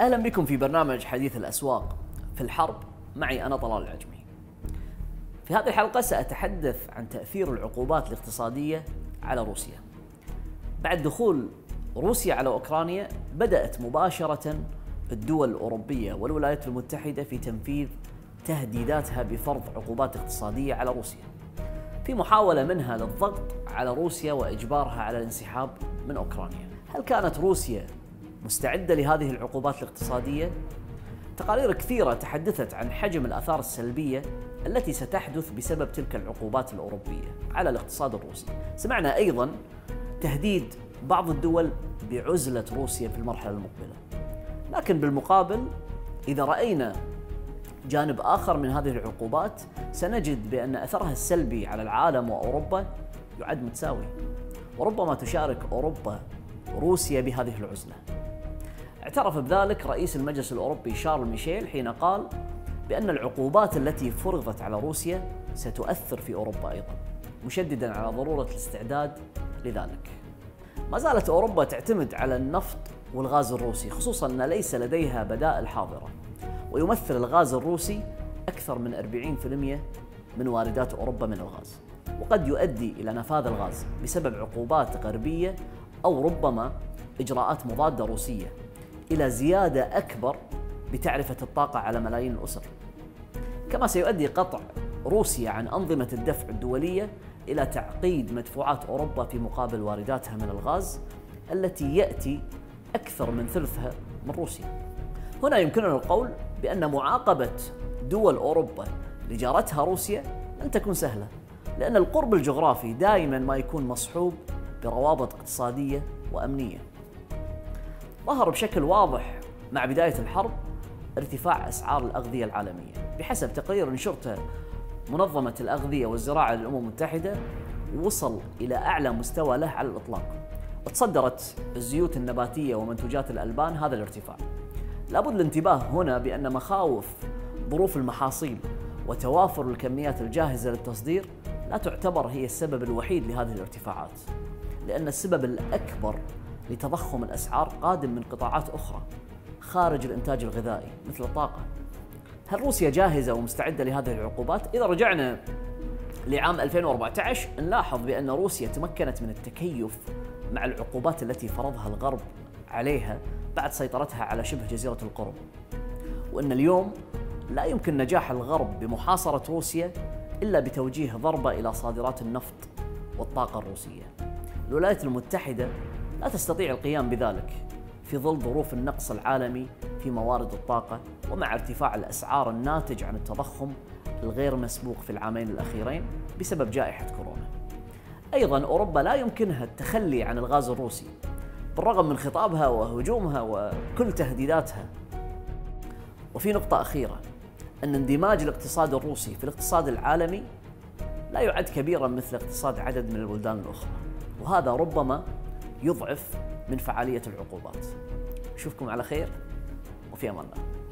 أهلا بكم في برنامج حديث الأسواق في الحرب معي أنا طلال العجمي. في هذه الحلقة سأتحدث عن تأثير العقوبات الاقتصادية على روسيا. بعد دخول روسيا على أوكرانيا بدأت مباشرة الدول الأوروبية والولايات المتحدة في تنفيذ تهديداتها بفرض عقوبات اقتصادية على روسيا. في محاولة منها للضغط على روسيا وإجبارها على الانسحاب من أوكرانيا. هل كانت روسيا مستعدة لهذه العقوبات الاقتصادية؟ تقارير كثيرة تحدثت عن حجم الآثار السلبية التي ستحدث بسبب تلك العقوبات الأوروبية على الاقتصاد الروسي. سمعنا أيضا تهديد بعض الدول بعزلة روسيا في المرحلة المقبلة. لكن بالمقابل إذا رأينا جانب آخر من هذه العقوبات سنجد بأن أثرها السلبي على العالم وأوروبا يعد متساوي. وربما تشارك أوروبا روسيا بهذه العزلة. اعترف بذلك رئيس المجلس الأوروبي شارل ميشيل حين قال بأن العقوبات التي فرضت على روسيا ستؤثر في أوروبا أيضا، مشددا على ضرورة الاستعداد لذلك. ما زالت أوروبا تعتمد على النفط والغاز الروسي، خصوصا أن ليس لديها بدائل حاضرة. ويمثل الغاز الروسي أكثر من 40% من واردات أوروبا من الغاز. وقد يؤدي إلى نفاذ الغاز بسبب عقوبات غربية أو ربما إجراءات مضادة روسية إلى زيادة أكبر بتعرفة الطاقة على ملايين الأسر. كما سيؤدي قطع روسيا عن أنظمة الدفع الدولية إلى تعقيد مدفوعات أوروبا في مقابل وارداتها من الغاز التي يأتي أكثر من ثلثها من روسيا. هنا يمكننا القول بأن معاقبة دول أوروبا لجارتها روسيا لن تكون سهلة، لأن القرب الجغرافي دائما ما يكون مصحوب بروابط اقتصادية وأمنية. ظهر بشكل واضح مع بداية الحرب ارتفاع أسعار الأغذية العالمية، بحسب تقرير نشرته منظمة الأغذية والزراعة للأمم المتحدة وصل إلى أعلى مستوى له على الإطلاق. تصدرت الزيوت النباتية ومنتوجات الألبان هذا الارتفاع. لابد الانتباه هنا بأن مخاوف ظروف المحاصيل وتوافر الكميات الجاهزة للتصدير لا تعتبر هي السبب الوحيد لهذه الارتفاعات لأن السبب الأكبر لتضخم الأسعار قادم من قطاعات أخرى خارج الإنتاج الغذائي مثل الطاقة. هل روسيا جاهزة ومستعدة لهذه العقوبات؟ إذا رجعنا لعام 2014 نلاحظ بأن روسيا تمكنت من التكيف مع العقوبات التي فرضها الغرب عليها بعد سيطرتها على شبه جزيرة القرم. وأن اليوم لا يمكن نجاح الغرب بمحاصرة روسيا إلا بتوجيه ضربة إلى صادرات النفط والطاقة الروسية. الولايات المتحدة لا تستطيع القيام بذلك في ظل ظروف النقص العالمي في موارد الطاقة ومع ارتفاع الأسعار الناتج عن التضخم الغير مسبوق في العامين الأخيرين بسبب جائحة كورونا. أيضا أوروبا لا يمكنها التخلي عن الغاز الروسي بالرغم من خطابها وهجومها وكل تهديداتها. وفي نقطة أخيرة أن اندماج الاقتصاد الروسي في الاقتصاد العالمي لا يعد كبيرا مثل اقتصاد عدد من البلدان الأخرى وهذا ربما يضعف من فعالية العقوبات. أشوفكم على خير وفي أمان الله.